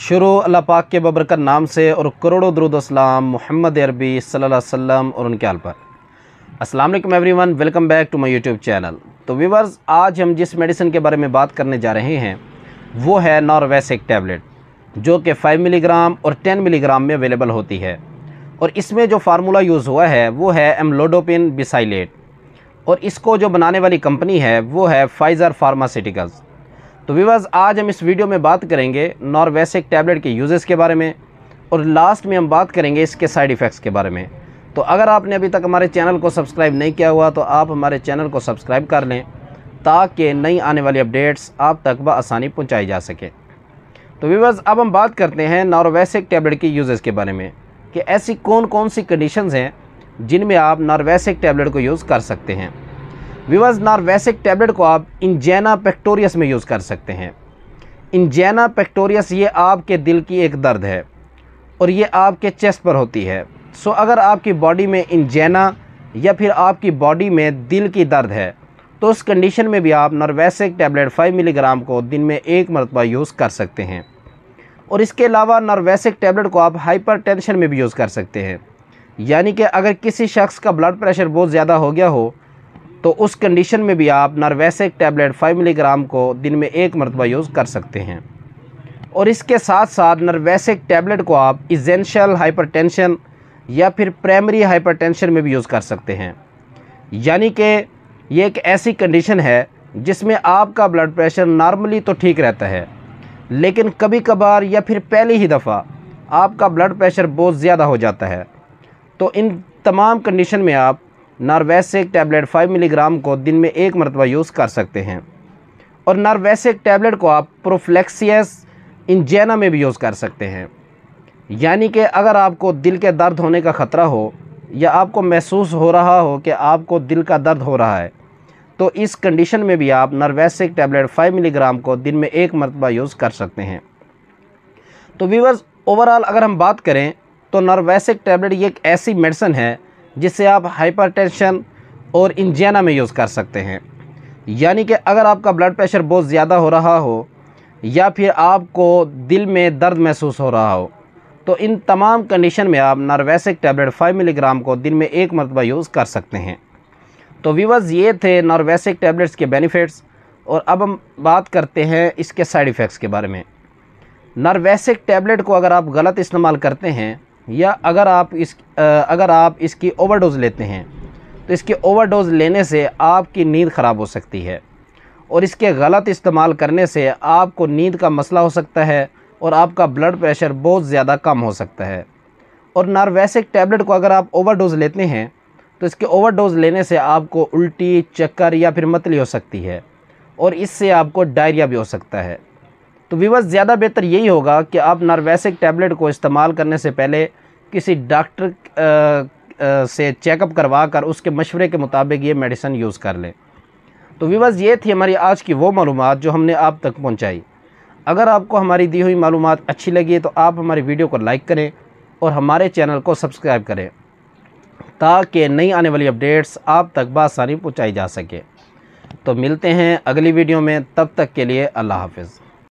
शुरू अल्लाह पाक के बबरकत नाम से और करोड़ों दरुदस्लाम मोहम्मद अरबी सल्लल्लाहु अलैहि वसल्लम और उनके आल पर। अस्सलाम वालेकुम everyone, welcome back to my YouTube channel. तो व्यूवर्स, आज हम जिस मेडिसिन के बारे में बात करने जा रहे हैं, वो है नॉर्वेसिक टैबलेट, जो कि 5 मिलीग्राम और 10 मिलीग्राम में अवेलेबल होती है। और इसमें जो फार्मूला यूज़ हुआ है, वो है एमलोडोपिन बिसाइलेट। और इसको जो बनाने वाली कंपनी है, वो है फाइज़र फार्मास्यूटिकल्स। तो विवर्स आज हम इस वीडियो में बात करेंगे नॉर्वेसिक टैबलेट के यूजेस के बारे में और लास्ट में हम बात करेंगे इसके साइड इफ़ेक्ट्स के बारे में। तो अगर आपने अभी तक हमारे चैनल को सब्सक्राइब नहीं किया हुआ तो आप हमारे चैनल को सब्सक्राइब कर लें ताकि नई आने वाली अपडेट्स आप तक बसानी पहुँचाई जा सके। तो विवर्स अब हम बात करते हैं नॉर्वेसिक टैबलेट के यूजेस के बारे में कि ऐसी कौन कौन सी कंडीशंस हैं जिनमें आप नॉर्वेसिक टैबलेट को यूज़ कर सकते हैं। विवर्स नॉर्वेसिक टैबलेट को आप इंजैना पेक्टोरियस में यूज़ कर सकते हैं। इंजैना पेक्टोरियस ये आपके दिल की एक दर्द है और ये आपके चेस्ट पर होती है। सो अगर आपकी बॉडी में इंजैना या फिर आपकी बॉडी में दिल की दर्द है तो उस कंडीशन में भी आप नॉर्वेसिक टैबलेट 5 मिलीग्राम को दिन में एक मरतबा यूज़ कर सकते हैं। और इसके अलावा नॉर्वेसिक टैबलेट को आप हाइपर टेंशन में भी यूज़ कर सकते हैं। यानी कि अगर किसी शख्स का ब्लड प्रेशर बहुत ज़्यादा हो गया हो तो उस कंडीशन में भी आप नरवैसिक टैबलेट 5 मिलीग्राम को दिन में एक मरतबा यूज़ कर सकते हैं। और इसके साथ साथ नरवैसिक टैबलेट को आप इजेंशियल हाइपरटेंशन या फिर प्राइमरी हाइपरटेंशन में भी यूज़ कर सकते हैं। यानी कि ये एक ऐसी कंडीशन है जिसमें आपका ब्लड प्रेशर नॉर्मली तो ठीक रहता है, लेकिन कभी कभार या फिर पहली ही दफ़ा आपका ब्लड प्रेशर बहुत ज़्यादा हो जाता है। तो इन तमाम कंडीशन में आप नारवैसिक टैबलेट 5 मिलीग्राम को दिन में एक मरतबा यूज़ कर सकते हैं। और नारवैसिक टैबलेट को आप प्रोफ्लेक्सियस इंजेना में भी यूज़ कर सकते हैं। यानी कि अगर आपको दिल के दर्द होने का ख़तरा हो या आपको महसूस हो रहा हो कि आपको दिल का दर्द हो रहा है तो इस कंडीशन में भी आप नरवैसिक टैबलेट 5 मिलीग्राम को दिन में एक मरतबा यूज़ कर सकते हैं। तो वीवर्स ओवरऑल अगर हम बात करें तो नरवैसिक टैबलेट ये एक ऐसी मेडिसन है जिससे आप हाइपरटेंशन और इंजैना में यूज़ कर सकते हैं। यानी कि अगर आपका ब्लड प्रेशर बहुत ज़्यादा हो रहा हो, या फिर आपको दिल में दर्द महसूस हो रहा हो तो इन तमाम कंडीशन में आप नरवैसिक टैबलेट 5 मिलीग्राम को दिन में एक मरतबा यूज़ कर सकते हैं। तो वीवर्स ये थे नॉर्वेसिक टैबलेट्स के बेनिफिट्स और अब हम बात करते हैं इसके साइड इफ़ेक्ट्स के बारे में। नरवैसिक टैबलेट को अगर आप गलत इस्तेमाल करते हैं या अगर आप इस अगर आप इसकी ओवरडोज़ लेते हैं तो इसकी ओवरडोज़ लेने से आपकी नींद ख़राब हो सकती है। और इसके गलत इस्तेमाल करने से आपको नींद का मसला हो सकता है और आपका ब्लड प्रेशर बहुत ज़्यादा कम हो सकता है। और नारवैसिक टैबलेट को अगर आप ओवरडोज़ लेते हैं तो इसके ओवरडोज़ लेने से आपको उल्टी, चक्कर या फिर मतली हो सकती है और इससे आपको डायरिया भी हो सकता है। तो विवस ज़्यादा बेहतर यही होगा कि आप नारवैसिक टैबलेट को इस्तेमाल करने से पहले किसी डॉक्टर से चेकअप करवा कर उसके मशवरे के मुताबिक ये मेडिसन यूज़ कर लें। तो विवस ये थी हमारी आज की वो मालूम जो हमने आप तक पहुँचाई। अगर आपको हमारी दी हुई मालूम अच्छी लगी तो आप हमारी वीडियो को लाइक करें और हमारे चैनल को सब्सक्राइब करें, ताकि नई आने वाली अपडेट्स आप तक बसानी पहुँचाई जा सके। तो मिलते हैं अगली वीडियो में, तब तक के लिए अल्लाह हाफिज़।